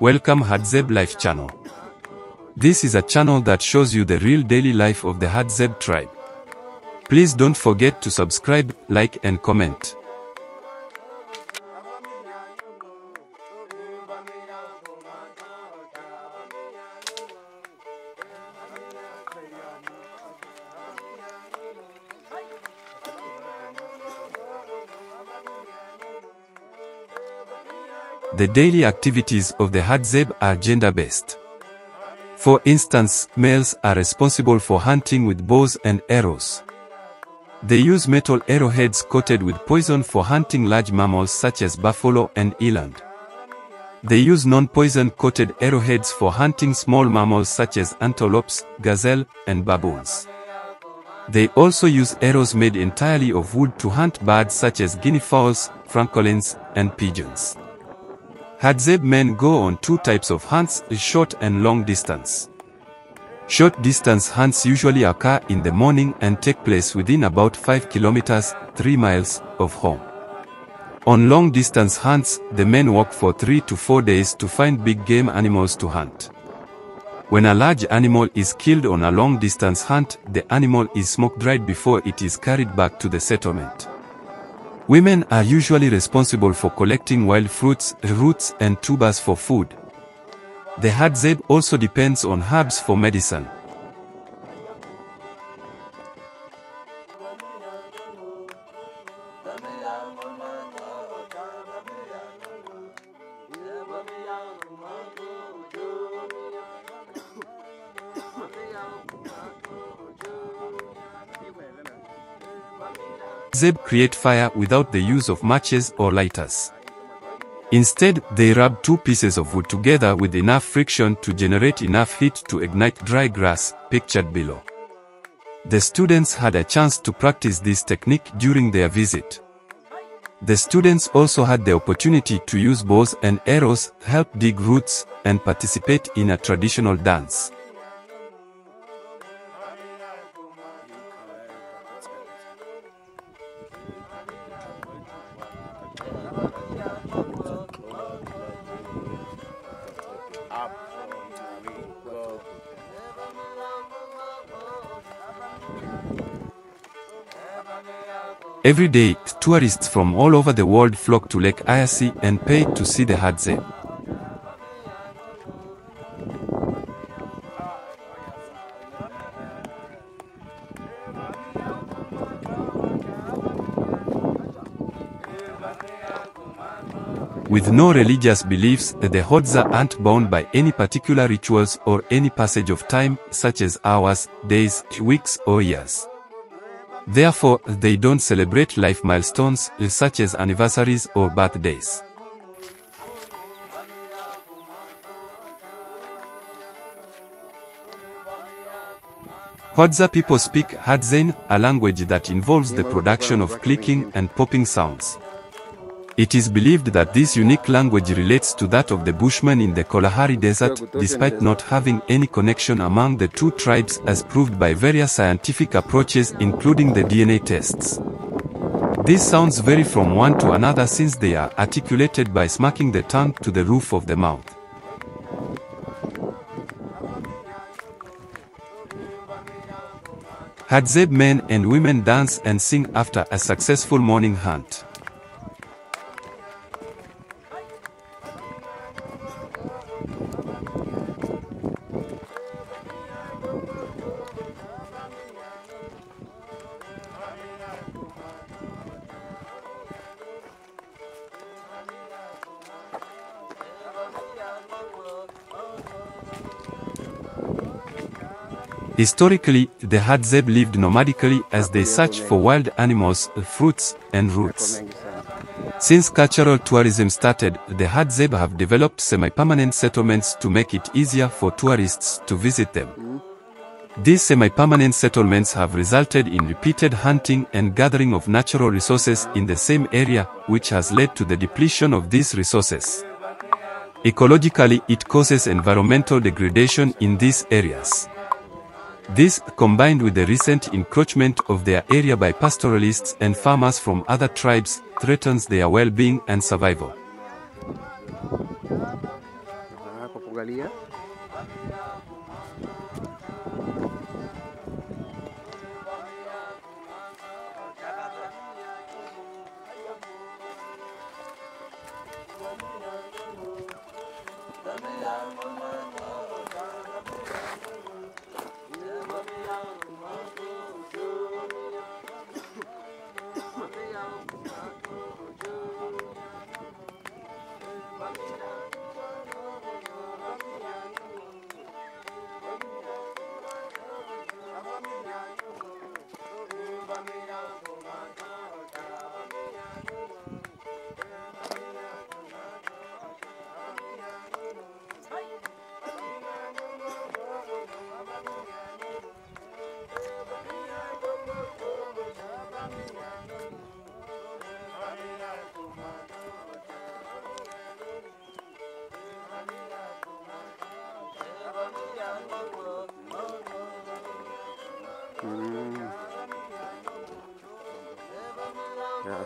Welcome Hadzabe Life channel. This is a channel that shows you the real daily life of the Hadzabe tribe. Please don't forget to subscribe, like and comment. The daily activities of the Hadzabe are gender-based. For instance, males are responsible for hunting with bows and arrows. They use metal arrowheads coated with poison for hunting large mammals such as buffalo and eland. They use non-poison coated arrowheads for hunting small mammals such as antelopes, gazelle, and baboons. They also use arrows made entirely of wood to hunt birds such as guinea fowls, francolins, and pigeons. Hadzabe men go on two types of hunts, short and long distance. Short distance hunts usually occur in the morning and take place within about 5 kilometers, 3 miles, of home. On long distance hunts, the men walk for 3 to 4 days to find big game animals to hunt. When a large animal is killed on a long distance hunt, the animal is smoke dried before it is carried back to the settlement. Women are usually responsible for collecting wild fruits, roots and tubers for food. The Hadzabe also depends on herbs for medicine. Zeb create fire without the use of matches or lighters. Instead, they rub two pieces of wood together with enough friction to generate enough heat to ignite dry grass, pictured below. The students had a chance to practice this technique during their visit. The students also had the opportunity to use bows and arrows, help dig roots, and participate in a traditional dance. Every day, tourists from all over the world flock to Lake Eyasi and pay to see the Hadze. With no religious beliefs, the Hadza aren't bound by any particular rituals or any passage of time, such as hours, days, weeks or years. Therefore, they don't celebrate life milestones, such as anniversaries or birthdays. Hadza people speak Hadzane, a language that involves the production of clicking and popping sounds. It is believed that this unique language relates to that of the Bushmen in the Kalahari Desert, despite not having any connection among the two tribes as proved by various scientific approaches including the DNA tests. These sounds vary from one to another since they are articulated by smacking the tongue to the roof of the mouth. Hadzabe men and women dance and sing after a successful morning hunt. Historically, the Hadzabe lived nomadically as they searched for wild animals, fruits, and roots. Since cultural tourism started, the Hadzabe have developed semi-permanent settlements to make it easier for tourists to visit them. These semi-permanent settlements have resulted in repeated hunting and gathering of natural resources in the same area, which has led to the depletion of these resources. Ecologically, it causes environmental degradation in these areas. This, combined with the recent encroachment of their area by pastoralists and farmers from other tribes, threatens their well-being and survival.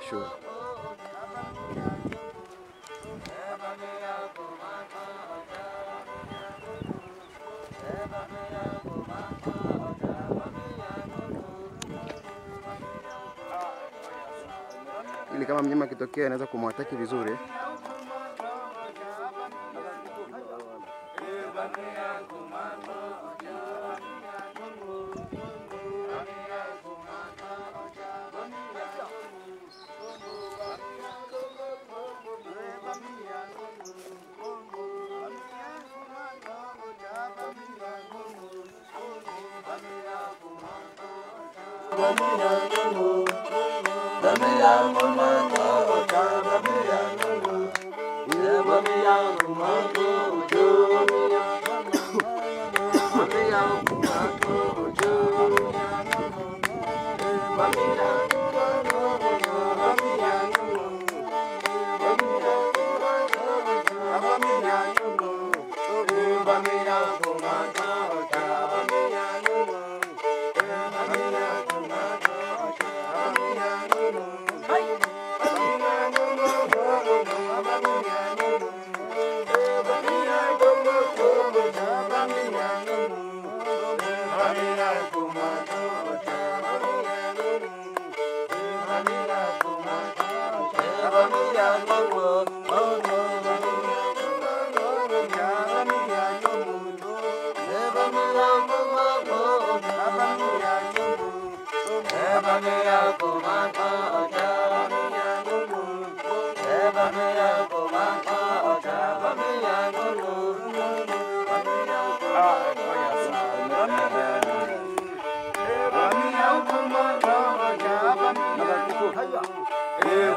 Sure. ili kama mnyama akitokea anaweza kumwataki vizuri. Thank you. Eva me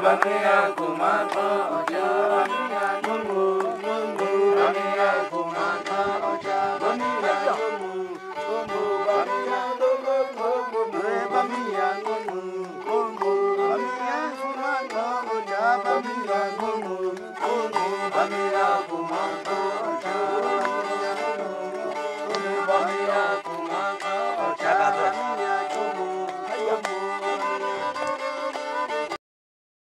baki aku ojo.